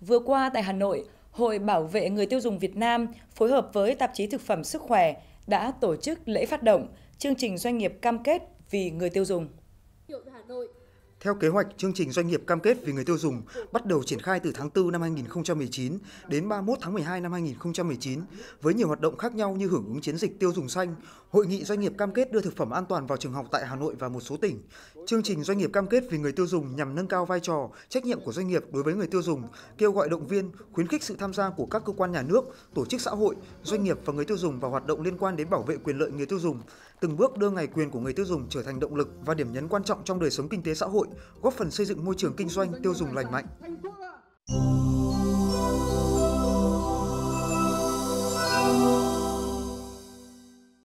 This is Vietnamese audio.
Vừa qua tại Hà Nội, Hội Bảo vệ người tiêu dùng Việt Nam phối hợp với tạp chí Thực phẩm Sức khỏe đã tổ chức lễ phát động chương trình doanh nghiệp cam kết vì người tiêu dùng. Theo kế hoạch, chương trình doanh nghiệp cam kết vì người tiêu dùng bắt đầu triển khai từ tháng 4 năm 2019 đến 31 tháng 12 năm 2019 với nhiều hoạt động khác nhau như hưởng ứng chiến dịch tiêu dùng xanh, hội nghị doanh nghiệp cam kết đưa thực phẩm an toàn vào trường học tại Hà Nội và một số tỉnh. Chương trình doanh nghiệp cam kết vì người tiêu dùng nhằm nâng cao vai trò, trách nhiệm của doanh nghiệp đối với người tiêu dùng, kêu gọi động viên, khuyến khích sự tham gia của các cơ quan nhà nước, tổ chức xã hội, doanh nghiệp và người tiêu dùng vào hoạt động liên quan đến bảo vệ quyền lợi người tiêu dùng, từng bước đưa ngày quyền của người tiêu dùng trở thành động lực và điểm nhấn quan trọng trong đời sống kinh tế xã hội, góp phần xây dựng môi trường kinh doanh tiêu dùng lành mạnh.